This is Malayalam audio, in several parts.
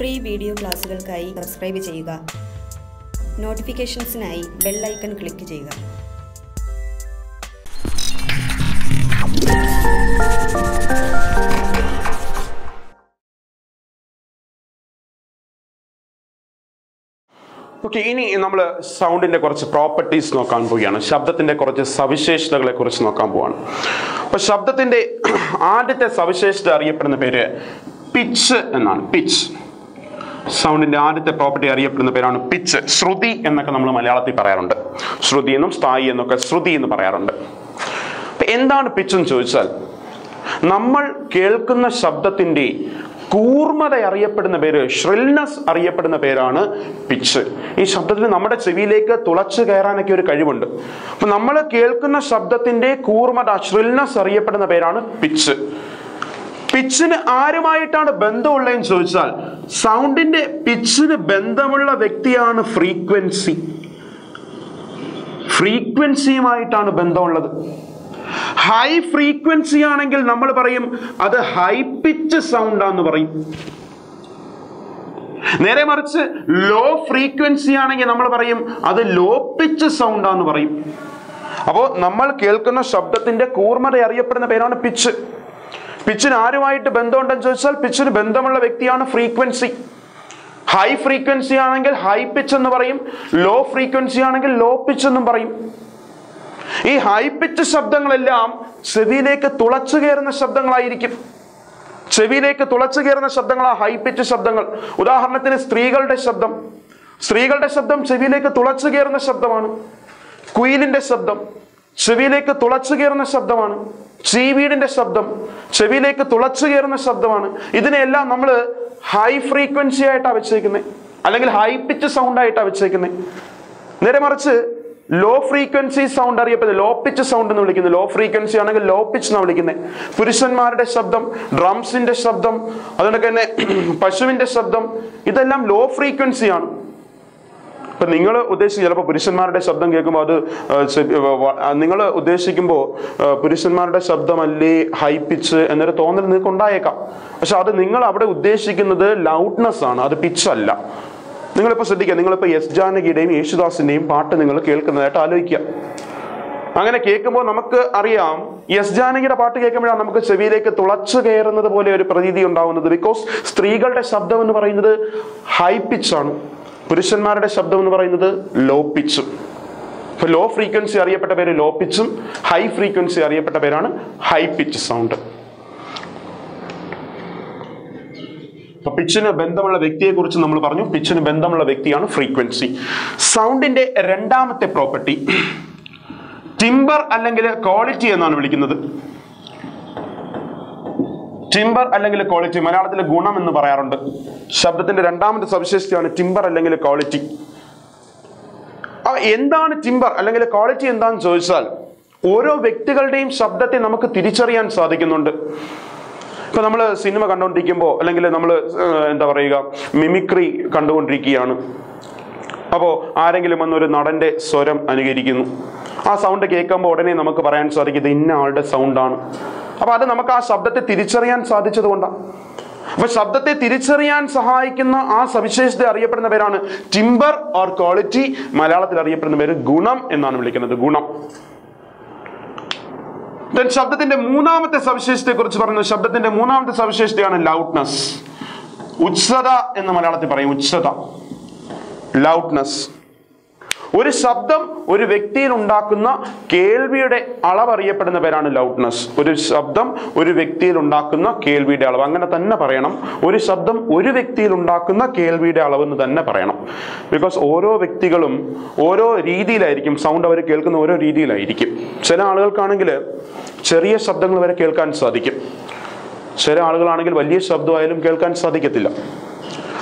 ഫ്രീ വീഡിയോ ക്ലാസുകൾക്കായി സബ്സ്ക്രൈബ് ചെയ്യുക. നോട്ടിഫിക്കേഷൻസിനായി ബെല്ലൈക്കൺ ക്ലിക്ക് ചെയ്യുക. ഓക്കെ ഇനി നമ്മൾ സൗണ്ടിന്റെ കുറച്ച് പ്രോപ്പർട്ടീസ് നോക്കാൻ പോവുകയാണ്. ശബ്ദത്തിന്റെ കുറച്ച് സവിശേഷതകളെ കുറിച്ച് നോക്കാൻ പോവാണ്. അപ്പോൾ ശബ്ദത്തിന്റെ ആദ്യത്തെ സവിശേഷത അറിയപ്പെടുന്ന പേര് പിച്ച് എന്നാണ്. പിച്ച് സൗണ്ടിന്റെ ആദ്യത്തെ പ്രോപ്പർട്ടി അറിയപ്പെടുന്ന പേരാണ് പിച്ച് ശ്രുതി എന്നൊക്കെ നമ്മൾ മലയാളത്തിൽ പറയാറുണ്ട്. ശ്രുതി എന്നും സ്ഥായി എന്നൊക്കെ ശ്രുതി എന്ന് പറയാറുണ്ട്. എന്താണ് പിച്ച് എന്ന് ചോദിച്ചാൽ നമ്മൾ കേൾക്കുന്ന ശബ്ദത്തിന്റെ കൂർമത അറിയപ്പെടുന്ന പേര് ഷ്രിൽനെസ് അറിയപ്പെടുന്ന പേരാണ് പിച്ച് ഈ ശബ്ദത്തിന് നമ്മുടെ ചെവിയിലേക്ക് തുളച്ചു കയറാനൊക്കെ ഒരു കഴിവുണ്ട്. അപ്പൊ നമ്മൾ കേൾക്കുന്ന ശബ്ദത്തിന്റെ കൂർമത ഷ്രിൽനെസ് അറിയപ്പെടുന്ന പേരാണ് പിച്ച് പിച്ചിന് ആരുമായിട്ടാണ് ബന്ധമുള്ളതെന്ന് ചോദിച്ചാൽ സൗണ്ടിന്റെ പിച്ചിന് ബന്ധമുള്ള വ്യക്തിയാണ് ഫ്രീക്വൻസി ഫ്രീക്വൻസിയുമായിട്ടാണ് ബന്ധമുള്ളത്. ഹൈ ഫ്രീക്വൻസി ആണെങ്കിൽ നമ്മൾ പറയും അത് ഹൈ പിച്ച് സൗണ്ട് ആന്ന് പറയും. നേരെ മറിച്ച് ലോ ഫ്രീക്വൻസി ആണെങ്കിൽ നമ്മൾ പറയും അത് ലോ പിച്ച് സൗണ്ട് ആന്ന് പറയും. അപ്പോൾ നമ്മൾ കേൾക്കുന്ന ശബ്ദത്തിന്റെ കൂർമ്മത അറിയപ്പെടുന്ന പേരാണ് പിച്ച് പിച്ചിന് ആരുമായിട്ട് ബന്ധമുണ്ടെന്ന് ചോദിച്ചാൽ പിച്ചിന് ബന്ധമുള്ള വ്യക്തിയാണ് ഫ്രീക്വൻസി. ഹൈ ഫ്രീക്വൻസി ആണെങ്കിൽ ഹൈ പിച്ച് എന്ന് പറയും ലോ ഫ്രീക്വൻസി ആണെങ്കിൽ ലോ പിച്ച് എന്നും പറയും. ഈ ഹൈ പിച്ച് ശബ്ദങ്ങളെല്ലാം ചെവിയിലേക്ക് തുളച്ചു കയറുന്ന ശബ്ദങ്ങളായിരിക്കും. ചെവിയിലേക്ക് തുളച്ചു കയറുന്ന ശബ്ദങ്ങളാ ഹൈ പിച്ച് ശബ്ദങ്ങൾ. ഉദാഹരണത്തിന് സ്ത്രീകളുടെ ശബ്ദം. സ്ത്രീകളുടെ ശബ്ദം ചെവിയിലേക്ക് തുളച്ചു കയറുന്ന ശബ്ദമാണ്. കുയിലിന്റെ ശബ്ദം. ചെവിയിലേക്ക് തുളച്ചു കയറുന്ന ശബ്ദമാണ്. ചീവീടിന്റെ ശബ്ദം ചെവിയിലേക്ക് തുളച്ചു കയറുന്ന ശബ്ദമാണ്. ഇതിനെല്ലാം നമ്മൾ ഹൈ ഫ്രീക്വൻസി ആയിട്ടാണ് വെച്ചേക്കുന്നത് അല്ലെങ്കിൽ ഹൈ പിച്ച് സൗണ്ട് ആയിട്ടാണ് വെച്ചേക്കുന്നത് നേരെ മറിച്ച് ലോ ഫ്രീക്വൻസി സൗണ്ട് അറിയപ്പെടുന്നത് ലോ പിച്ച് സൗണ്ട് എന്ന് വിളിക്കുന്നത് ലോ ഫ്രീക്വൻസി ആണെങ്കിൽ ലോ പിച്ച് എന്നാണ് വിളിക്കുന്നത് പുരുഷന്മാരുടെ ശബ്ദം ഡ്രംസിന്റെ ശബ്ദം അതുകൊണ്ടൊക്കെ തന്നെ പശുവിന്റെ ശബ്ദം ഇതെല്ലാം ലോ ഫ്രീക്വൻസി ഇപ്പൊ നിങ്ങൾ ഉദ്ദേശിച്ച് ചിലപ്പോൾ പുരുഷന്മാരുടെ ശബ്ദം കേൾക്കുമ്പോൾ അത് നിങ്ങൾ ഉദ്ദേശിക്കുമ്പോൾ പുരുഷന്മാരുടെ ശബ്ദമല്ലേ ഹൈ പിച്ച് എന്നൊരു തോന്നൽ നിങ്ങൾക്ക് ഉണ്ടായേക്കാം. പക്ഷെ അത് നിങ്ങൾ അവിടെ ഉദ്ദേശിക്കുന്നത് ലൗഡ്നെസ് ആണ് അത് പിച്ച് അല്ല. നിങ്ങളിപ്പോൾ ശ്രദ്ധിക്കുക നിങ്ങളിപ്പോൾ എസ് ജാനകിയുടെയും യേശുദാസിന്റെയും പാട്ട് നിങ്ങൾ കേൾക്കുന്നതായിട്ട് ആലോചിക്കുക അങ്ങനെ കേൾക്കുമ്പോൾ നമുക്ക് അറിയാം എസ് ജാനകിയുടെ പാട്ട് കേൾക്കുമ്പോഴാണ് നമുക്ക് ചെവിയിലേക്ക് തുളച്ചു കയറുന്നത് പോലെ ഒരു പ്രതീതി ഉണ്ടാവുന്നത്. ബിക്കോസ് സ്ത്രീകളുടെ ശബ്ദം എന്ന് പറയുന്നത് ഹൈ പിച്ച് ആണ്. പുരുഷന്മാരുടെ ശബ്ദം എന്ന് പറയുന്നത് ലോ പിച്ചും ലോ ഫ്രീക്വൻസി അറിയപ്പെട്ട പേര് ലോ പിച്ചും ഹൈ ഫ്രീക്വൻസി അറിയപ്പെട്ട പേരാണ് ഹൈ പിച്ച് സൗണ്ട് അപ്പൊ പിച്ചിന് ബന്ധമുള്ള വ്യക്തിയെ കുറിച്ച് നമ്മൾ പറഞ്ഞു. പിച്ചിന് ബന്ധമുള്ള വ്യക്തിയാണ് ഫ്രീക്വൻസി സൗണ്ടിന്റെ രണ്ടാമത്തെ പ്രോപ്പർട്ടി ടിംബർ അല്ലെങ്കിൽ ക്വാളിറ്റി എന്നാണ് വിളിക്കുന്നത്. ടിംബർ അല്ലെങ്കിൽ ക്വാളിറ്റി മലയാളത്തിലെ ഗുണം എന്ന് പറയാറുണ്ട്. ശബ്ദത്തിന്റെ രണ്ടാമത്തെ സവിശേഷതയാണ് ടിംബർ അല്ലെങ്കിൽ ക്വാളിറ്റി എന്താണ് ടിംബർ അല്ലെങ്കിൽ ക്വാളിറ്റി എന്താണെന്ന് ചോദിച്ചാൽ ഓരോ വ്യക്തികളുടെയും ശബ്ദത്തെ നമുക്ക് തിരിച്ചറിയാൻ സാധിക്കുന്നുണ്ട്. ഇപ്പൊ നമ്മൾ സിനിമ കണ്ടുകൊണ്ടിരിക്കുമ്പോൾ അല്ലെങ്കിൽ നമ്മൾ എന്താ പറയുക മിമിക്രി കണ്ടുകൊണ്ടിരിക്കുകയാണ്. അപ്പോ ആരെങ്കിലും വന്നൊരു നടന്റെ സ്വരം അനുകരിക്കുന്നു. ആ സൗണ്ട് കേൾക്കുമ്പോൾ ഉടനെ നമുക്ക് പറയാൻ സാധിക്കും ഇത് ഇന്ന ആളുടെ സൗണ്ടാണ് അപ്പൊ അത് നമുക്ക് ആ ശബ്ദത്തെ തിരിച്ചറിയാൻ സാധിച്ചത് കൊണ്ടാണ്. അപ്പൊ ശബ്ദത്തെ തിരിച്ചറിയാൻ സഹായിക്കുന്ന ആ സവിശേഷത അറിയപ്പെടുന്ന പേരാണ് ടിംബർ ഓർ ക്വാളിറ്റി മലയാളത്തിൽ അറിയപ്പെടുന്ന പേര് ഗുണം എന്നാണ് വിളിക്കുന്നത്. ഗുണം. ശബ്ദത്തിന്റെ മൂന്നാമത്തെ സവിശേഷതയെ കുറിച്ച് പറയുന്നത് ശബ്ദത്തിന്റെ മൂന്നാമത്തെ സവിശേഷതയാണ് ലൗഡ്നെസ് ഉച്ചത എന്ന് മലയാളത്തിൽ പറയും. ഉച്ചത ലൗഡ്നെസ് ഒരു ശബ്ദം ഒരു വ്യക്തിയിൽ ഉണ്ടാക്കുന്ന കേൾവിയുടെ അളവ് അറിയപ്പെടുന്ന പേരാണ് ലൗഡ്നെസ് ഒരു ശബ്ദം ഒരു വ്യക്തിയിൽ ഉണ്ടാക്കുന്ന കേൾവിയുടെ അളവ്. അങ്ങനെ തന്നെ പറയണം. ഒരു ശബ്ദം ഒരു വ്യക്തിയിൽ ഉണ്ടാക്കുന്ന കേൾവിയുടെ എന്ന് തന്നെ പറയണം. ബിക്കോസ് ഓരോ വ്യക്തികളും ഓരോ രീതിയിലായിരിക്കും സൗണ്ട് അവർ കേൾക്കുന്ന ഓരോ രീതിയിലായിരിക്കും. ചില ആളുകൾക്കാണെങ്കിൽ ചെറിയ ശബ്ദങ്ങൾ വരെ കേൾക്കാൻ സാധിക്കും. ചില ആളുകളാണെങ്കിൽ വലിയ ശബ്ദമായാലും കേൾക്കാൻ സാധിക്കത്തില്ല.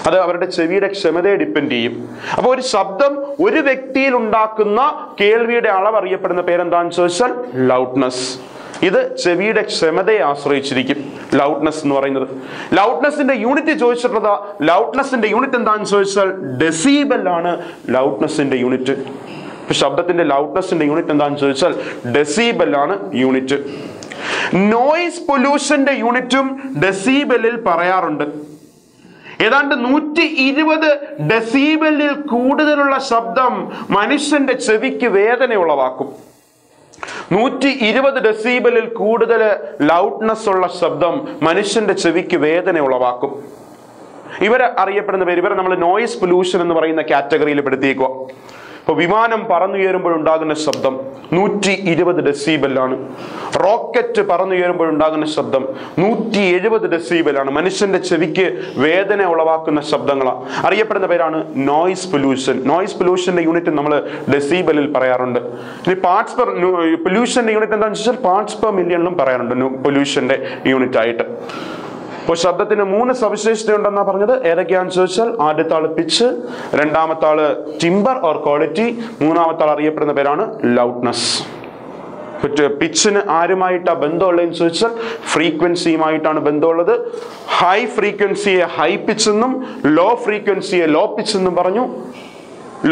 അത് അവരുടെ ചെവിയുടെ ക്ഷമതയെ ഡിപ്പെൻഡ് ചെയ്യും. അപ്പോൾ ഒരു ശബ്ദം ഒരു വ്യക്തിയിൽ ഉണ്ടാക്കുന്ന കേൾവിയുടെ അളവ് അറിയപ്പെടുന്ന പേരെന്താണെന്ന് ചോദിച്ചാൽ? ലൗഡ്നെസ് ഇത് ചെവിയുടെ ക്ഷമതയെ ആശ്രയിച്ചിരിക്കും. ലൗഡ്നെസ് എന്ന് പറയുന്നത്. ലൗഡ്നെസിന്റെ യൂണിറ്റ് ചോദിച്ചിട്ടുള്ളത്. ലൗഡ്നെസിന്റെ യൂണിറ്റ് എന്താണെന്ന് ചോദിച്ചാൽ? ഡെസിബൽ ആണ് ലൗഡ്നെസിന്റെ യൂണിറ്റ് ശബ്ദത്തിന്റെ ലൗഡ്നെസിന്റെ യൂണിറ്റ് എന്താണെന്ന് ചോദിച്ചാൽ? ഡെസിബൽ ആണ് യൂണിറ്റ് നോയിസ് പൊല്യൂഷന്റെ യൂണിറ്റും ഡെസിബലിൽ പറയാറുണ്ട്. ഏതാണ്ട് നൂറ്റി ഇരുപത് ഡെസീബലിൽ കൂടുതലുള്ള ശബ്ദം മനുഷ്യന്റെ ചെവിക്ക് വേദന ഉളവാക്കും നൂറ്റി ഇരുപത് ഡെസീബലിൽ കൂടുതൽ ലൗഡ്നെസ് ഉള്ള ശബ്ദം മനുഷ്യന്റെ ചെവിക്ക് വേദന ഉളവാക്കും ഇവരെ അറിയപ്പെടുന്ന പേര് ഇവരെ നമ്മൾ നോയിസ് പൊല്യൂഷൻ എന്ന് പറയുന്ന കാറ്റഗറിയിൽ പെടുത്തിയേക്കുക ഇപ്പൊ വിമാനം പറന്നുയരുമ്പോഴുണ്ടാകുന്ന ശബ്ദം നൂറ്റി ഇരുപത് ഡെസീബലാണ്. റോക്കറ്റ് പറന്നുയരുമ്പോഴുണ്ടാകുന്ന ശബ്ദം നൂറ്റി എഴുപത് ഡെസീബലാണ്. മനുഷ്യന്റെ ചെവിക്ക് വേദന ഉളവാക്കുന്ന ശബ്ദങ്ങളാണ് അറിയപ്പെടുന്ന പേരാണ് നോയിസ് പൊല്യൂഷൻ നോയിസ് പൊല്യൂഷന്റെ യൂണിറ്റ് നമ്മൾ ഡെസീബലിൽ പറയാറുണ്ട്. ഇനി പാർട്സ് പെർ പൊല്യൂഷന്റെ യൂണിറ്റ് എന്താണെന്ന് വെച്ചാൽ പാർട്സ് പെർ മില്യണിലും പറയാറുണ്ട്. പൊല്യൂഷന്റെ യൂണിറ്റ് ആയിട്ട്. അപ്പോൾ ശബ്ദത്തിന് മൂന്ന് സവിശേഷത ഉണ്ടെന്നാ പറഞ്ഞത്. ഏതൊക്കെയാണെന്ന് ചോദിച്ചാൽ ആദ്യത്തെ ആൾ പിച്ച് രണ്ടാമത്തെ ആൾ ടിംബർ ഓർ ക്വാളിറ്റി മൂന്നാമത്തെ ആൾ അറിയപ്പെടുന്ന പേരാണ് ലൗഡ്നെസ് പിച്ചിന് ആരുമായിട്ടാ ബന്ധമുള്ളതെന്ന് ചോദിച്ചാൽ ഫ്രീക്വൻസിയുമായിട്ടാണ് ബന്ധമുള്ളത്. ഹൈ ഫ്രീക്വൻസിയെ ഹൈ പിച്ച് എന്നും ലോ ഫ്രീക്വൻസിയെ ലോ പിച്ച് എന്നും പറഞ്ഞു.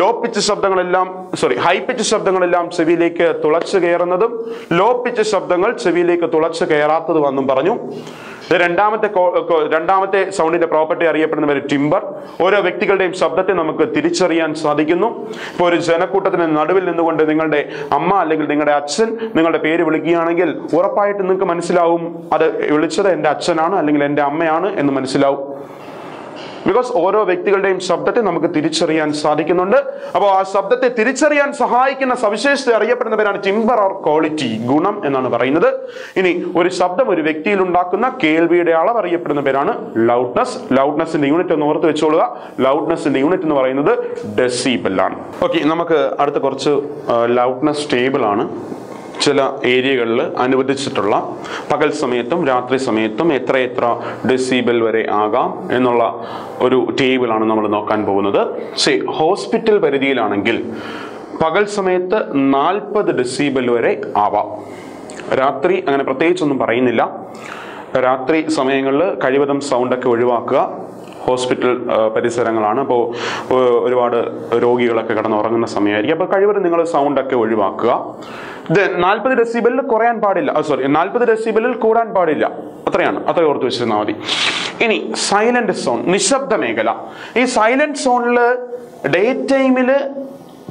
ലോ പിച്ച് ശബ്ദങ്ങളെല്ലാം സോറി ഹൈ പിച്ച് ശബ്ദങ്ങളെല്ലാം ചെവിയിലേക്ക് തുളച്ചു കയറുന്നതും ലോ പിച്ച് ശബ്ദങ്ങൾ ചെവിയിലേക്ക് തുളച്ചു കയറാത്തതും എന്നും പറഞ്ഞു. രണ്ടാമത്തെ രണ്ടാമത്തെ സൗണ്ടിന്റെ പ്രോപ്പർട്ടി അറിയപ്പെടുന്ന പേര് ടിംബർ ഓരോ വ്യക്തികളുടെയും ശബ്ദത്തെ നമുക്ക് തിരിച്ചറിയാൻ സാധിക്കുന്നു. ഇപ്പോൾ ഒരു ജനക്കൂട്ടത്തിന് നടുവിൽ നിന്നുകൊണ്ട് നിങ്ങളുടെ അമ്മ അല്ലെങ്കിൽ നിങ്ങളുടെ അച്ഛൻ നിങ്ങളുടെ പേര് വിളിക്കുകയാണെങ്കിൽ ഉറപ്പായിട്ട് നിങ്ങൾക്ക് മനസ്സിലാവും അത് വിളിച്ചത് എന്റെ അച്ഛനാണ് അല്ലെങ്കിൽ എന്റെ അമ്മയാണ് എന്ന് മനസ്സിലാവും. ബിക്കോസ് ഓരോ വ്യക്തികളുടെയും ശബ്ദത്തെ നമുക്ക് തിരിച്ചറിയാൻ സാധിക്കുന്നുണ്ട്. അപ്പോൾ ആ ശബ്ദത്തെ തിരിച്ചറിയാൻ സഹായിക്കുന്ന സവിശേഷത അറിയപ്പെടുന്ന പേരാണ് ടിംബർ ഓർ ക്വാളിറ്റി ഗുണം എന്നാണ് പറയുന്നത്. ഇനി ഒരു ശബ്ദം ഒരു വ്യക്തിയിൽ ഉണ്ടാക്കുന്ന കേൾവിയുടെ അളവ് അറിയപ്പെടുന്ന പേരാണ് ലൗഡ്നസ് ലൗഡ്നസിന്റെ യൂണിറ്റ് ഒന്ന് ഓർത്ത് വെച്ചോളുക. ലൗഡ്നസിന്റെ യൂണിറ്റ് എന്ന് പറയുന്നത് ഡെസിബിൾ ആണ്. ഓക്കെ നമുക്ക് അടുത്ത കുറച്ച് ലൗഡ്നസ് ടേബിൾ ആണ്. ചില ഏരിയകളിൽ അനുവദിച്ചിട്ടുള്ള പകൽ സമയത്തും രാത്രി സമയത്തും എത്ര എത്ര ഡെസിബൽ വരെ ആകാം എന്നുള്ള ഒരു ടേബിളാണ് നമ്മൾ നോക്കാൻ പോകുന്നത്. സി ഹോസ്പിറ്റൽ പരിധിയിലാണെങ്കിൽ പകൽ സമയത്ത് നാൽപ്പത് ഡെസിബൽ വരെ ആവാം. രാത്രി അങ്ങനെ പ്രത്യേകിച്ചൊന്നും പറയുന്നില്ല. രാത്രി സമയങ്ങളിൽ കഴിവതും സൗണ്ടൊക്കെ ഒഴിവാക്കുക. ഹോസ്പിറ്റൽ പരിസരങ്ങളാണ്. അപ്പോൾ ഒരുപാട് രോഗികളൊക്കെ കിടന്നുറങ്ങുന്ന സമയമായിരിക്കും. അപ്പോൾ കഴിവതും നിങ്ങൾ സൗണ്ടൊക്കെ ഒഴിവാക്കുക. നാൽപ്പത് ഡെസിബലിൽ കുറയാൻ പാടില്ല. സോറി നാൽപ്പത് ഡെസിബലിൽ കൂടാൻ പാടില്ല. അത്രയാണ്. അത്ര ഓർത്ത് വെച്ചിരുന്നാൽ മതി. ഇനി സൈലന്റ് സോൺ നിശബ്ദ മേഖല. ഈ സൈലന്റ് സോണിൽ ഡേ ടൈമിൽ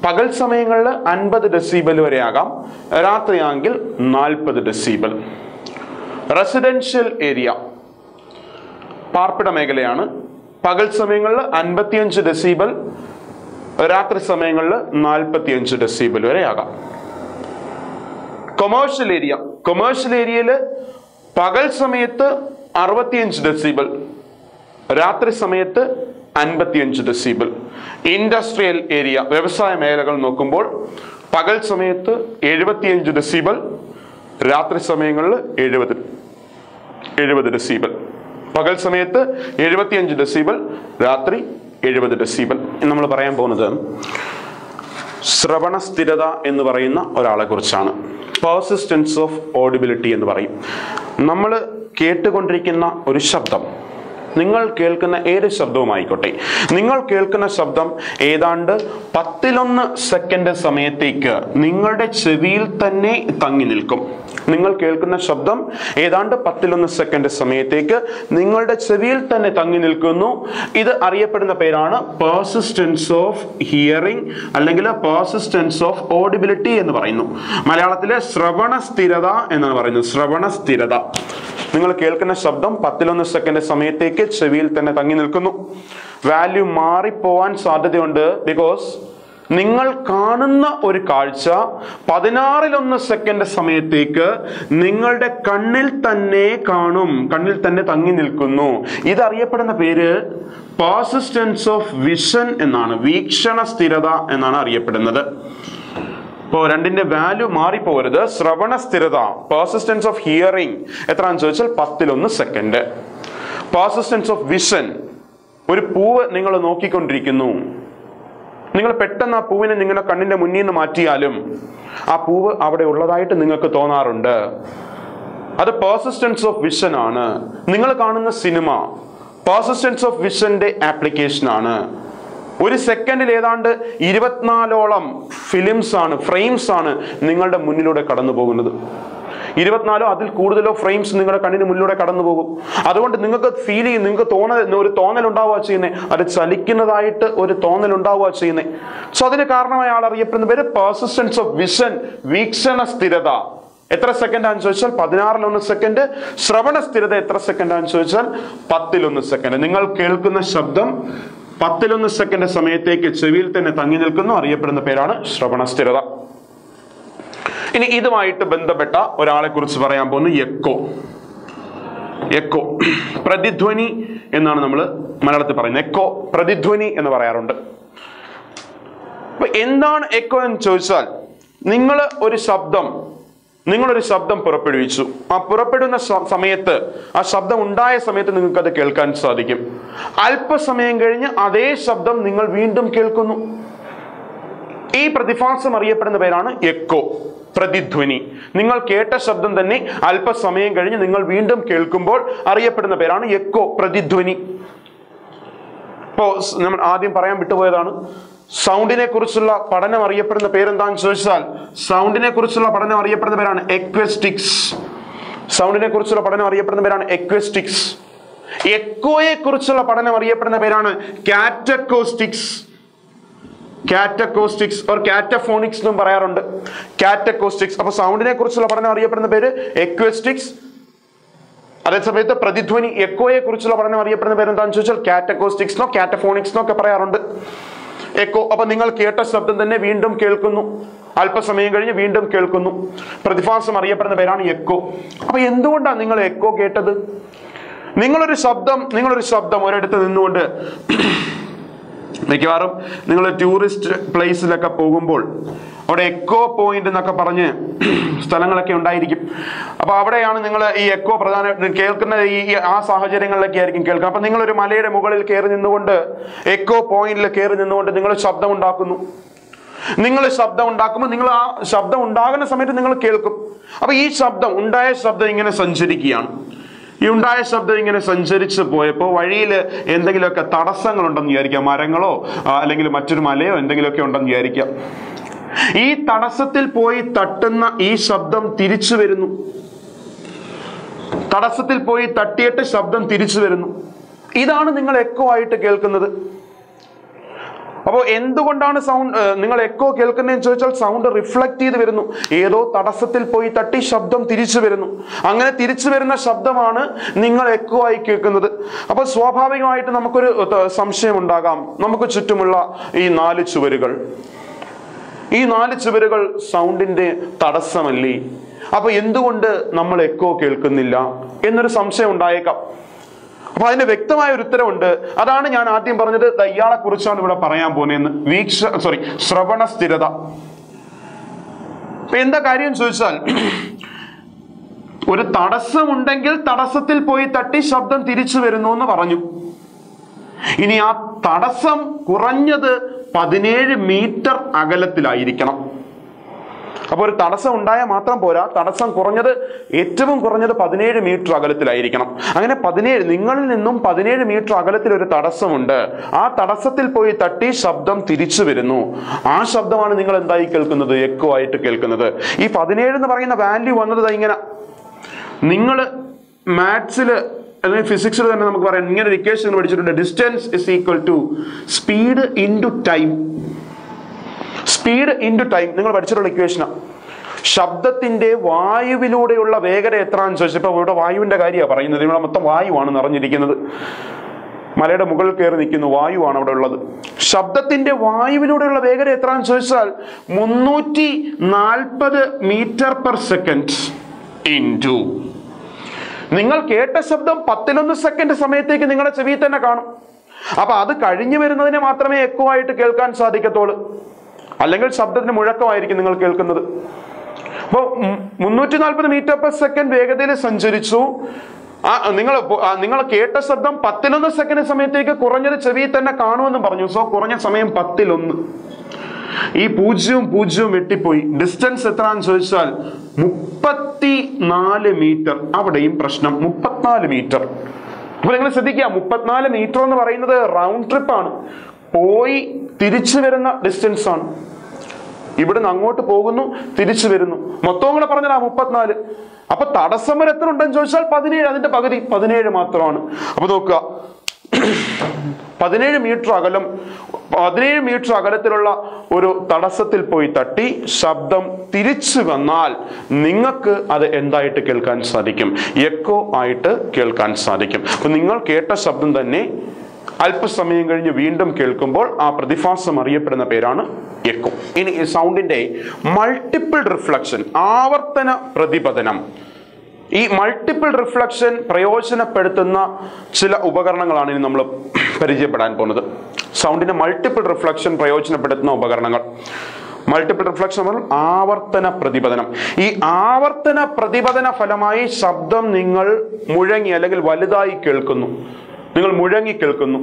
പകൽ സമയങ്ങളിൽ അൻപത് ഡെസിബൽ വരെ ആകാം. രാത്രിയാണെങ്കിൽ നാൽപ്പത് ഡെസിബൽ. റെസിഡൻഷ്യൽ ഏരിയ പാർപ്പിട മേഖലയാണ്. പകൽ സമയങ്ങളിൽ അൻപത്തിയഞ്ച് ഡെസിബൽ രാത്രി സമയങ്ങളിൽ നാൽപ്പത്തിയഞ്ച് ഡെസിബൽ വരെ ആകാം. കൊമേഴ്ഷ്യൽ ഏരിയ കൊമേഴ്ഷ്യൽ ഏരിയയിൽ പകൽ സമയത്ത് അറുപത്തിയഞ്ച് ഡെസിബിൾ രാത്രി സമയത്ത് അൻപത്തിയഞ്ച് ഡെസിബിൾ ഇൻഡസ്ട്രിയൽ ഏരിയ വ്യവസായ മേഖലകൾ നോക്കുമ്പോൾ പകൽ സമയത്ത് എഴുപത്തിയഞ്ച് ഡെസിബിൾ രാത്രി സമയങ്ങളിൽ എഴുപത് എഴുപത് ഡെസിബിൾ പകൽ സമയത്ത് എഴുപത്തിയഞ്ച് ഡെസിബിൾ രാത്രി എഴുപത് ഡെസിബിൾ നമ്മൾ പറയാൻ പോകുന്നത് ശ്രവണ സ്ഥിരത എന്ന് പറയുന്ന ഒരാളെ കുറിച്ചാണ് പേഴ്സിസ്റ്റൻസ് ഓഫ് ഓഡിബിലിറ്റി എന്ന് പറയും. നമ്മൾ കേട്ടുകൊണ്ടിരിക്കുന്ന ഒരു ശബ്ദം നിങ്ങൾ കേൾക്കുന്ന ഏത് ശബ്ദവുമായിക്കോട്ടെ. നിങ്ങൾ കേൾക്കുന്ന ശബ്ദം ഏതാണ്ട് പത്തിലൊന്ന് സെക്കൻഡ് സമയത്തേക്ക് നിങ്ങളുടെ ചെവിയിൽ തന്നെ തങ്ങി നിൽക്കും. നിങ്ങൾ കേൾക്കുന്ന ശബ്ദം ഏതാണ്ട് പത്തിലൊന്ന് സെക്കൻഡ് സമയത്തേക്ക് നിങ്ങളുടെ ചെവിയിൽ തന്നെ തങ്ങി നിൽക്കുന്നു. ഇത് അറിയപ്പെടുന്ന പേരാണ് പേഴ്സിസ്റ്റൻസ് ഓഫ് ഹിയറിംഗ് അല്ലെങ്കിൽ പേഴ്സിസ്റ്റൻസ് ഓഫ് ഓഡിബിലിറ്റി എന്ന് പറയുന്നു. മലയാളത്തിലെ ശ്രവണ സ്ഥിരത എന്നാണ് പറയുന്നത്. ശ്രവണ സ്ഥിരത. നിങ്ങൾ കേൾക്കുന്ന ശബ്ദം പത്തിലൊന്ന് സെക്കൻഡ് സമയത്തേക്ക് ചെവിയിൽ തന്നെ തങ്ങി നിൽക്കുന്നു. വാല്യൂ മാറിപ്പോവാൻ സാധ്യതയുണ്ട് ബിക്കോസ് നിങ്ങൾ കാണുന്ന ഒരു കാഴ്ച പതിനാറിലൊന്ന് സെക്കൻഡ് സമയത്തേക്ക് നിങ്ങളുടെ കണ്ണിൽ തന്നെ കാണും. കണ്ണിൽ തന്നെ തങ്ങി നിൽക്കുന്നു. ഇതറിയപ്പെടുന്ന പേര് പാസിസ്റ്റൻസ് ഓഫ് വിഷൻ എന്നാണ്. വീക്ഷണ സ്ഥിരത എന്നാണ് അറിയപ്പെടുന്നത്. ഇപ്പോൾ രണ്ടിന്റെ വാല്യൂ മാറിപ്പോരുത് ശ്രവണ സ്ഥിരത പേഴ്സിസ്റ്റൻസ് ഓഫ് ഹിയറിംഗ് എത്രയാണെന്ന് ചോദിച്ചാൽ പത്തിലൊന്ന് സെക്കൻഡ് പേഴ്സിസ്റ്റൻസ് ഓഫ് വിഷൻ ഒരു പൂവ് നിങ്ങൾ നോക്കിക്കൊണ്ടിരിക്കുന്നു. നിങ്ങൾ പെട്ടെന്ന് ആ പൂവിനെ നിങ്ങളുടെ കണ്ണിന്റെ മുന്നിൽ നിന്ന് മാറ്റിയാലും ആ പൂവ് അവിടെ ഉള്ളതായിട്ട് നിങ്ങൾക്ക് തോന്നാറുണ്ട്. അത് പേഴ്സിസ്റ്റൻസ് ഓഫ് വിഷൻ ആണ്. നിങ്ങൾ കാണുന്ന സിനിമ പേഴ്സിസ്റ്റൻസ് ഓഫ് വിഷന്റെ ആപ്ലിക്കേഷൻ ആണ്. ഒരു സെക്കൻഡിൽ ഏതാണ്ട് ഇരുപത്തിനാലോളം ഫിലിംസ് ആണ് ഫ്രെയിംസ് ആണ് നിങ്ങളുടെ മുന്നിലൂടെ കടന്നു പോകുന്നത്. ഇരുപത്തിനാലോ അതിൽ കൂടുതലോ ഫ്രെയിംസ് നിങ്ങളുടെ കണ്ണിന് മുന്നിലൂടെ കടന്നു പോകും. അതുകൊണ്ട് നിങ്ങൾക്ക് ഫീൽ ചെയ്യും നിങ്ങൾക്ക് തോന്നൽ ഒരു തോന്നൽ ഉണ്ടാവുക ചെയ്യുന്നത് അത് ചലിക്കുന്നതായിട്ട് ഒരു തോന്നൽ ഉണ്ടാവുക ചെയ്യുന്നത് സോ അതിന് കാരണമായ ആൾ അറിയപ്പെടുന്ന പേര് പേഴ്സിസ്റ്റൻസ് ഓഫ് വിഷൻ വീക്ഷണ സ്ഥിരത. എത്ര സെക്കൻഡ് ആണെന്ന് ചോദിച്ചാൽ പതിനാറിലൊന്ന് സെക്കൻഡ് ശ്രവണ സ്ഥിരത എത്ര സെക്കൻഡ് ആണെന്ന് ചോദിച്ചാൽ പത്തിലൊന്ന് സെക്കൻഡ് നിങ്ങൾ കേൾക്കുന്ന ശബ്ദം പത്തിലൊന്ന് സെക്കൻഡ് സമയത്തേക്ക് ചെവിയിൽ തന്നെ തങ്ങി നിൽക്കുന്നു. അറിയപ്പെടുന്ന പേരാണ് ശ്രവണ സ്ഥിരത. ഇനി ഇതുമായിട്ട് ബന്ധപ്പെട്ട ഒരാളെ കുറിച്ച് പറയാൻ പോകുന്നു. എക്കോ എക്കോ പ്രതിധ്വനി എന്നാണ് നമ്മൾ മലയാളത്തിൽ പറയുന്നത്. എക്കോ പ്രതിധ്വനി എന്ന് പറയാറുണ്ട്. എന്താണ് എക്കോ എന്ന് ചോദിച്ചാൽ നിങ്ങൾ ഒരു ശബ്ദം നിങ്ങളൊരു ശബ്ദം പുറപ്പെടുവിച്ചു. ആ പുറപ്പെടുന്ന സമയത്ത് ആ ശബ്ദം ഉണ്ടായ സമയത്ത് നിങ്ങൾക്ക് അത് കേൾക്കാൻ സാധിക്കും. അല്പസമയം കഴിഞ്ഞ് അതേ ശബ്ദം നിങ്ങൾ വീണ്ടും കേൾക്കുന്നു. ഈ പ്രതിഭാസം അറിയപ്പെടുന്ന പേരാണ് എക്കോ പ്രതിധ്വനി. നിങ്ങൾ കേട്ട ശബ്ദം തന്നെ അല്പസമയം കഴിഞ്ഞ് നിങ്ങൾ വീണ്ടും കേൾക്കുമ്പോൾ അറിയപ്പെടുന്ന പേരാണ് എക്കോ പ്രതിധ്വനി. ഇപ്പോ നമ്മൾ ആദ്യം പറയാൻ വിട്ടുപോയതാണ്. സൗണ്ടിനെ കുറിച്ചുള്ള പഠനം അറിയപ്പെടുന്ന പേരെന്താണെന്ന് ചോദിച്ചാൽ സൗണ്ടിനെ കുറിച്ചുള്ള പഠനം അറിയപ്പെടുന്ന പേരാണ് എക്വസ്റ്റിക്സ് സൗണ്ടിനെ കുറിച്ചുള്ള പഠനം അറിയപ്പെടുന്ന പേരാണ് എക്വസ്റ്റിക്സ് എക്കോയെ കുറിച്ചുള്ള പഠനം അറിയപ്പെടുന്ന പേരാണ് കാറ്റക്കോസ്റ്റിക്സ് കാറ്റക്കോസ്റ്റിക്സ് ഓർ കാറ്റഫോണിക്സ് എന്നും പറയാറുണ്ട്. കാറ്റക്കോസ്റ്റിക്സ് അപ്പൊ സൗണ്ടിനെ കുറിച്ചുള്ള പഠനം അറിയപ്പെടുന്ന പേര് എക്വസ്റ്റിക്സ് അതേസമയത്ത് പ്രതിധ്വനി എക്കോയെ കുറിച്ചുള്ള പഠനം അറിയപ്പെടുന്ന പേര് എന്താണെന്ന് ചോദിച്ചാൽ കാറ്റക്കോസ്റ്റിക്സ് എന്നോ കാറ്റഫോണിക്സ് എന്നൊക്കെ പറയാറുണ്ട്. എക്കോ. അപ്പൊ നിങ്ങൾ കേട്ട ശബ്ദം തന്നെ വീണ്ടും കേൾക്കുന്നു. അല്പസമയം കഴിഞ്ഞ് വീണ്ടും കേൾക്കുന്നു. പ്രതിഭാസം അറിയപ്പെടുന്ന പേരാണ് എക്കോ. അപ്പൊ എന്തുകൊണ്ടാണ് നിങ്ങൾ എക്കോ കേട്ടത്? നിങ്ങളൊരു ശബ്ദം നിങ്ങളൊരു ശബ്ദം ഒരിടത്ത് നിന്നുകൊണ്ട് മിക്കവാറും നിങ്ങൾ ടൂറിസ്റ്റ് പ്ലേസിലൊക്കെ പോകുമ്പോൾ അവിടെ എക്കോ പോയിന്റ് എന്നൊക്കെ പറഞ്ഞ് സ്ഥലങ്ങളൊക്കെ ഉണ്ടായിരിക്കും. അപ്പൊ അവിടെയാണ് നിങ്ങൾ ഈ എക്കോ പ്രധാന കേൾക്കുന്ന ഈ ആ സാഹചര്യങ്ങളിലൊക്കെ ആയിരിക്കും കേൾക്കുക. അപ്പൊ നിങ്ങൾ ഒരു മലയുടെ മുകളിൽ കയറി നിന്നുകൊണ്ട് എക്കോ പോയിന്റിൽ കയറി നിന്നുകൊണ്ട് നിങ്ങൾ ശബ്ദം ഉണ്ടാക്കുന്നു. നിങ്ങൾ ശബ്ദം ഉണ്ടാക്കുമ്പോൾ നിങ്ങൾ ആ ശബ്ദം ഉണ്ടാകുന്ന സമയത്ത് നിങ്ങൾ കേൾക്കും. അപ്പൊ ഈ ശബ്ദം ഉണ്ടായ ശബ്ദം ഇങ്ങനെ സഞ്ചരിക്കുകയാണ്. ഈ ഉണ്ടായ ശബ്ദം ഇങ്ങനെ സഞ്ചരിച്ച് പോയപ്പോൾ വഴിയിൽ എന്തെങ്കിലുമൊക്കെ തടസ്സങ്ങളുണ്ടെന്ന് വിചാരിക്കാം. മരങ്ങളോ അല്ലെങ്കിൽ മറ്റൊരു മലയോ എന്തെങ്കിലുമൊക്കെ ഉണ്ടെന്ന് വിചാരിക്കാം. ഈ തടസ്സത്തിൽ പോയി തട്ടുന്ന ഈ ശബ്ദം തിരിച്ചു വരുന്നു. തടസ്സത്തിൽ പോയി തട്ടിയിട്ട് ശബ്ദം തിരിച്ചു വരുന്നു. ഇതാണ് നിങ്ങൾ എക്കോ ആയിട്ട് കേൾക്കുന്നത്. അപ്പോൾ എന്തുകൊണ്ടാണ് സൗണ്ട് നിങ്ങൾ എക്കോ കേൾക്കുന്നതെന്ന് ചോദിച്ചാൽ സൗണ്ട് റിഫ്ലക്ട് ചെയ്ത് വരുന്നു. ഏതോ തടസ്സത്തിൽ പോയി തട്ടി ശബ്ദം തിരിച്ചു വരുന്നു. അങ്ങനെ തിരിച്ചു വരുന്ന ശബ്ദമാണ് നിങ്ങൾ എക്കോ ആയി കേൾക്കുന്നത്. അപ്പോൾ സ്വാഭാവികമായിട്ട് നമുക്കൊരു സംശയം ഉണ്ടാകാം. നമുക്ക് ചുറ്റുമുള്ള ഈ നാല് ചുവരുകൾ. ഈ നാല് ചുവരുകൾ സൗണ്ടിന്റെ തടസ്സമല്ലേ? അപ്പൊ എന്തുകൊണ്ട് നമ്മൾ എക്കോ കേൾക്കുന്നില്ല എന്നൊരു സംശയം ഉണ്ടായേക്കാം. അപ്പൊ അതിന് വ്യക്തമായ ഒരു ഉത്തരവുണ്ട്. അതാണ് ഞാൻ ആദ്യം പറഞ്ഞത് തയ്യാളെ കുറിച്ചാണ് ഇവിടെ പറയാൻ പോകുന്നതെന്ന്. വീക്ഷ സോറി ശ്രവണ സ്ഥിരത. എന്താ കാര്യം ചോദിച്ചാൽ ഒരു തടസ്സമുണ്ടെങ്കിൽ തടസ്സത്തിൽ പോയി തട്ടി ശബ്ദം തിരിച്ചു വരുന്നു എന്ന് പറഞ്ഞു. ഇനി ആ തടസ്സം കുറഞ്ഞത് പതിനേഴ് മീറ്റർ അകലത്തിലായിരിക്കണം. അപ്പൊ ഒരു തടസ്സം ഉണ്ടായാൽ മാത്രം പോരാ. തടസ്സം കുറഞ്ഞത് ഏറ്റവും കുറഞ്ഞത് പതിനേഴ് മീറ്റർ അകലത്തിലായിരിക്കണം. അങ്ങനെ പതിനേഴ് നിങ്ങളിൽ നിന്നും പതിനേഴ് മീറ്റർ അകലത്തിൽ ഒരു തടസ്സമുണ്ട്. ആ തടസ്സത്തിൽ പോയി തട്ടി ശബ്ദം തിരിച്ചു വരുന്നു. ആ ശബ്ദമാണ് നിങ്ങൾ എന്തായി കേൾക്കുന്നത്? എക്കോ ആയിട്ട് കേൾക്കുന്നത്. ഈ പതിനേഴ് എന്ന് പറയുന്ന വാല്യൂ വന്നത് ഇങ്ങനെ. നിങ്ങൾ മാത്സിൽ അല്ലെങ്കിൽ ഫിസിക്സിൽ തന്നെ നമുക്ക് പറയാം. ഇങ്ങനെ ഒരു ഇക്വേഷൻ പഠിച്ചിട്ടുണ്ട്. Distance is equal to speed into speed into നിങ്ങൾ പഠിച്ചിട്ടുള്ള ഇക്വേഷനാണ് ശബ്ദത്തിന്റെ വായുവിലൂടെയുള്ള വേഗത എത്രയാണെന്ന് ചോദിച്ചപ്പോൾ ഇവിടെ വായുവിന്റെ കാര്യമാണ് പറയുന്നത്. ഇവിടെ മൊത്തം വായുവാണ് നിറഞ്ഞിരിക്കുന്നത്. മലയുടെ മുകളിൽ കയറി നിൽക്കുന്നു. വായുവാണ് അവിടെ ഉള്ളത്. ശബ്ദത്തിന്റെ വായുവിലൂടെയുള്ള വേഗത എത്രയാണെന്ന് ചോദിച്ചാൽ മുന്നൂറ്റി നാൽപ്പത് മീറ്റർ പെർ സെക്കൻഡ് ഇൻ നിങ്ങൾ കേട്ട ശബ്ദം പത്തിലൊന്ന് സെക്കൻഡ് സമയത്തേക്ക് നിങ്ങളുടെ ചെവിയിൽ തന്നെ കാണും. അപ്പൊ അത് കഴിഞ്ഞു വരുന്നതിനെ മാത്രമേ എക്കോ ആയിട്ട് കേൾക്കാൻ സാധിക്കത്തുള്ളൂ. അല്ലെങ്കിൽ ശബ്ദത്തിന് മുഴക്കമായിരിക്കും നിങ്ങൾ കേൾക്കുന്നത്. അപ്പോൾ മുന്നൂറ്റി നാൽപ്പത് മീറ്റർ പെർ സെക്കൻഡ് വേഗതയിൽ സഞ്ചരിച്ചു. ആ നിങ്ങൾ നിങ്ങൾ കേട്ട ശബ്ദം പത്തിലൊന്ന് സെക്കൻഡ് സമയത്തേക്ക് കുറഞ്ഞത് ചെവിയിൽ തന്നെ കാണുമെന്ന് പറഞ്ഞു. സോ കുറഞ്ഞ സമയം പത്തിലൊന്ന്. ഈ പൂജ്യവും പൂജ്യവും വെട്ടിപ്പോയി. ഡിസ്റ്റൻസ് എത്രയാണെന്ന് ചോദിച്ചാൽ മുപ്പത്തി നാല് മീറ്റർ അവിടെയും പ്രശ്നം. മുപ്പത്തിനാല് മീറ്റർ അപ്പൊ നിങ്ങൾ ശ്രദ്ധിക്കുക മുപ്പത്തിനാല് മീറ്റർ എന്ന് പറയുന്നത് റൗണ്ട് ട്രിപ്പ് ആണ്. പോയി തിരിച്ചു വരുന്ന ഡിസ്റ്റൻസ് ആണ്. ഇവിടുന്ന് അങ്ങോട്ട് പോകുന്നു തിരിച്ചു വരുന്നു. മൊത്തം കൂടെ പറഞ്ഞാൽ മുപ്പത്തിനാല്. അപ്പൊ തടസ്സം വരെ എത്ര ഉണ്ടെന്ന് ചോദിച്ചാൽ പതിനേഴ് അതിന്റെ പകുതി. പതിനേഴ് മാത്രമാണ്. അപ്പൊ നോക്കുക പതിനേഴ് മീറ്റർ അകലം പതിനേഴ് മീറ്റർ അകലത്തിലുള്ള ഒരു തടസ്സത്തിൽ പോയി തട്ടി ശബ്ദം തിരിച്ചു വന്നാൽ നിങ്ങൾക്ക് അത് എന്തായിട്ട് കേൾക്കാൻ സാധിക്കും? എക്കോ ആയിട്ട് കേൾക്കാൻ സാധിക്കും. അപ്പൊ നിങ്ങൾ കേട്ട ശബ്ദം തന്നെ അല്പസമയം കഴിഞ്ഞ് വീണ്ടും കേൾക്കുമ്പോൾ ആ പ്രതിഭാസം അറിയപ്പെടുന്ന പേരാണ് എക്കോ. ഇനി ഈ സൗണ്ടിന്റെ മൾട്ടിപ്പിൾ റിഫ്ലക്ഷൻ ആവർത്തന പ്രതിപതനം. ഈ മൾട്ടിപ്പിൾ റിഫ്ലക്ഷൻ പ്രയോജനപ്പെടുത്തുന്ന ചില ഉപകരണങ്ങളാണ് ഇനി നമ്മൾ പരിചയപ്പെടാൻ പോകുന്നത്. സൗണ്ടിന്റെ മൾട്ടിപ്പിൾ റിഫ്ലക്ഷൻ പ്രയോജനപ്പെടുത്തുന്ന ഉപകരണങ്ങൾ. മൾട്ടിപ്പിൾ റിഫ്ലക്ഷൻ ആവർത്തന പ്രതിപതനം ഈ ആവർത്തന പ്രതിപതന ഫലമായി ശബ്ദം നിങ്ങൾ മുഴങ്ങി അല്ലെങ്കിൽ വലുതായി കേൾക്കുന്നു. നിങ്ങൾ മുഴങ്ങി കേൾക്കുന്നു.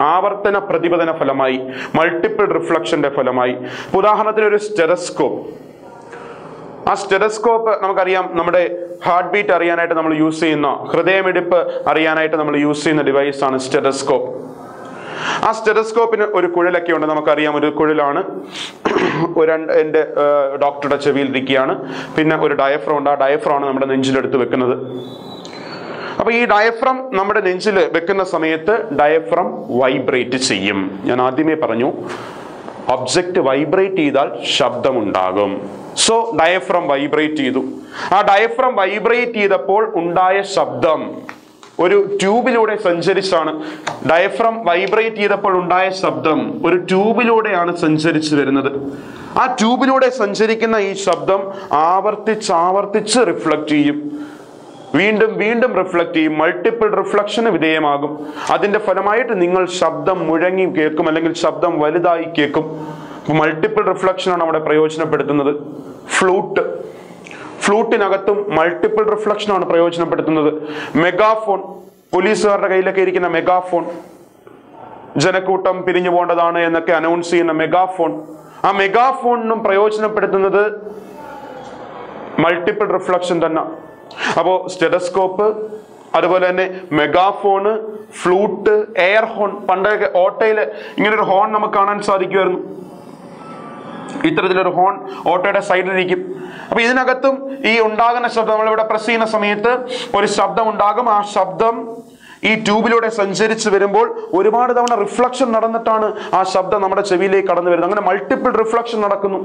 ആവർത്തന പ്രതിപതന ഫലമായി മൾട്ടിപ്പിൾ റിഫ്ലക്ഷന്റെ ഫലമായി. ഉദാഹരണത്തിന് ഒരു സ്റ്റെറസ്കോപ്പ് ആ സ്റ്റെറസ്കോപ്പ് നമുക്കറിയാം നമ്മുടെ ഹാർട്ട് ബീറ്റ് അറിയാനായിട്ട് നമ്മൾ യൂസ് ചെയ്യുന്ന ഹൃദയമിടിപ്പ് അറിയാനായിട്ട് നമ്മൾ യൂസ് ചെയ്യുന്ന ഡിവൈസ് ആണ് സ്റ്റെറസ്കോപ്പ് ആ സ്റ്റെറസ്കോപ്പിന് ഒരു കുഴലൊക്കെ ഉണ്ട് നമുക്കറിയാം ഒരു കുഴലാണ്. ഒരു എന്റെ ഡോക്ടറുടെ ചെവിയിൽ ഇരിക്കുകയാണ്. പിന്നെ ഒരു ഡയഫ്രം ഉണ്ട് ആ ഡയഫ്രം ആണ് നമ്മുടെ നെഞ്ചിലെടുത്ത് വെക്കുന്നത്. അപ്പൊ ഈ ഡയഫ്രം നമ്മുടെ നെഞ്ചിൽ വെക്കുന്ന സമയത്ത് ഡയഫ്രം വൈബ്രേറ്റ് ചെയ്യും. ഞാൻ ആദ്യമേ പറഞ്ഞു ഒബ്ജക്റ്റ് വൈബ്രേറ്റ് ചെയ്താൽ ശബ്ദമുണ്ടാകും. സോ ഡയഫ്രം വൈബ്രേറ്റ് ചെയ്തു. ആ ഡയഫ്രം വൈബ്രേറ്റ് ചെയ്തപ്പോൾ ഉണ്ടായ ശബ്ദം ഒരു ട്യൂബിലൂടെ സഞ്ചരിച്ചാണ്. ഡയഫ്രം വൈബ്രേറ്റ് ചെയ്തപ്പോൾ ഉണ്ടായ ശബ്ദം ഒരു ട്യൂബിലൂടെയാണ് സഞ്ചരിച്ചു വരുന്നത്. ആ ട്യൂബിലൂടെ സഞ്ചരിക്കുന്ന ഈ ശബ്ദം ആവർത്തിച്ച് ആവർത്തിച്ച് റിഫ്ലക്ട് ചെയ്യും. വീണ്ടും വീണ്ടും റിഫ്ലക്ട് ചെയ്യും. മൾട്ടിപ്പിൾ റിഫ്ലക്ഷന് വിധേയമാകും. അതിന്റെ ഫലമായിട്ട് നിങ്ങൾ ശബ്ദം മുഴങ്ങി കേൾക്കും അല്ലെങ്കിൽ ശബ്ദം വലുതായി കേൾക്കും. മൾട്ടിപ്പിൾ റിഫ്ലക്ഷനാണ് അവിടെ പ്രയോജനപ്പെടുത്തുന്നത്. ഫ്ലൂട്ട് ഫ്ലൂട്ടിനകത്തും മൾട്ടിപ്പിൾ റിഫ്ലക്ഷനാണ് പ്രയോജനപ്പെടുത്തുന്നത്. മെഗാഫോൺ പോലീസുകാരുടെ കയ്യിലൊക്കെ ഇരിക്കുന്ന മെഗാഫോൺ ജനക്കൂട്ടം പിരിഞ്ഞു പോകേണ്ടതാണ് എന്നൊക്കെ അനൗൺസ് ചെയ്യുന്ന മെഗാഫോൺ ആ മെഗാഫോണിനും പ്രയോജനപ്പെടുത്തുന്നത് മൾട്ടിപ്പിൾ റിഫ്ലക്ഷൻ തന്നെ. അപ്പോ സ്റ്റെഡസ്കോപ്പ് അതുപോലെ തന്നെ മെഗാഫോണ് ഫ്ലൂട്ട് എയർ ഹോൺ പണ്ടൊക്കെ ഇങ്ങനെ ഒരു ഹോൺ നമുക്ക് കാണാൻ സാധിക്കുമായിരുന്നു. ഇത്തരത്തിലൊരു ഹോൺ ഓട്ടോയുടെ സൈഡിലിരിക്കും. അപ്പൊ ഇതിനകത്തും ഈ ഉണ്ടാകുന്ന ശബ്ദം നമ്മളിവിടെ പ്രസ് ചെയ്യുന്ന സമയത്ത് ഒരു ശബ്ദം ഉണ്ടാകും ആ ശബ്ദം ഈ ട്യൂബിലൂടെ സഞ്ചരിച്ച് വരുമ്പോൾ ഒരുപാട് തവണ റിഫ്ലക്ഷൻ നടന്നിട്ടാണ് ആ ശബ്ദം നമ്മുടെ ചെവിയിലേക്ക് കടന്നു വരുന്നത്. അങ്ങനെ മൾട്ടിപ്പിൾ റിഫ്ലക്ഷൻ നടക്കുന്നു.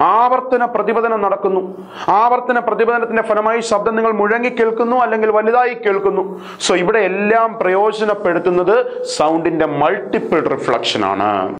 ആവർത്തന പ്രതിപതനം നടക്കുന്നു. ആവർത്തന പ്രതിപതനത്തിന്റെ ഫലമായി ശബ്ദം നിങ്ങൾ മുഴങ്ങി കേൾക്കുന്നു അല്ലെങ്കിൽ വലുതായി കേൾക്കുന്നു. സോ ഇവിടെ എല്ലാം പ്രയോജനപ്പെടുത്തുന്നത് സൗണ്ടിന്റെ മൾട്ടിപ്പിൾ റിഫ്ലക്ഷൻ ആണ്.